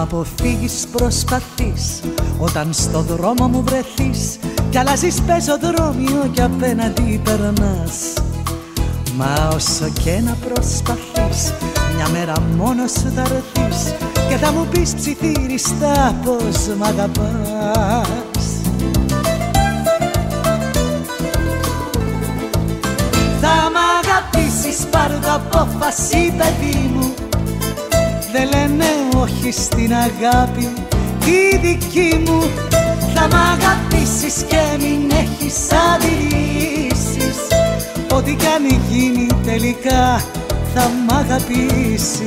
αποφύγεις προσπαθείς. Όταν στο δρόμο μου βρεθείς Κι αλλάζεις πεζοδρόμιο κι απέναντι περνάς. Μα όσο και να προσπαθείς Μια μέρα μόνος θα ρεθείς Και θα μου πεις ψιθύριστά πως μ' αγαπάς. Θα μ' αγαπήσεις πάρ' το απόφαση παιδί μου Δεν λένε όχι στην αγάπη. Τη δική μου Θα μ' αγαπήσεις και μην έχεις αντιρρήσεις Ό,τι κι αν γίνει τελικά θα μ' αγαπήσεις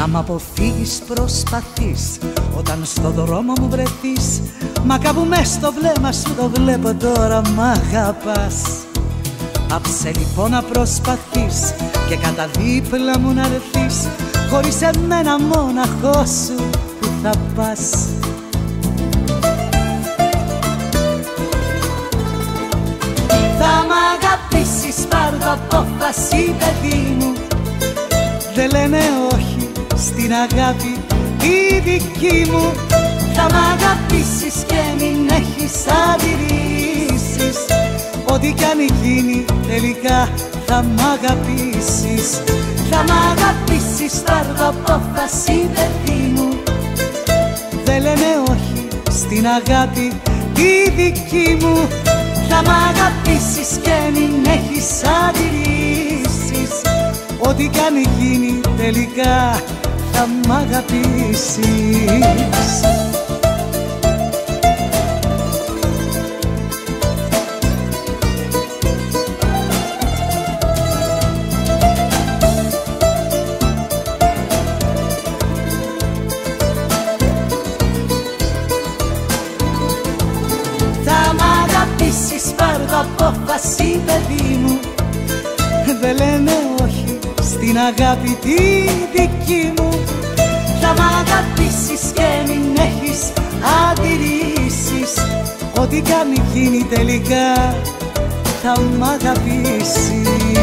Να μ' αποφύγεις προσπαθείς. Όταν στο δρόμο μου βρεθείς Μα κάπου μες στο βλέμμα σου το βλέπω τώρα μ' αγαπάς. Άψε λοιπόν να προσπαθείς Και κατά δίπλα μου να ρεθείς Χωρίς εμένα μόναχός σου που θα πας. Θα μ' αγαπήσεις πάρ' το απόφαση παιδί μου. Δεν λένε όχι στην αγάπη τη δική μου. Θα μ' αγαπήσεις και μην έχεις αντιρρήσεις. Ό,τι κι αν γίνει τελικά θα μ' αγαπήσεις. Θα μ' αγαπήσεις πάρ' απόφαση παιδί μου. Δεν λένε όχι στην αγάπη τη δική μου. Θα μ' αγαπήσεις και μην έχεις αντιρρήσεις. Ό,τι κι αν γίνει τελικά θα μ' αγαπήσεις. Θα μ' αγαπήσεις πάρ' το απόφαση παιδί μου. Δεν λένε όχι στην αγάπη τη δική μου. Θα μ' αγαπήσεις και μην έχεις αντιρρήσεις. Ό,τι κι αν γίνει τελικά θα μ' αγαπήσεις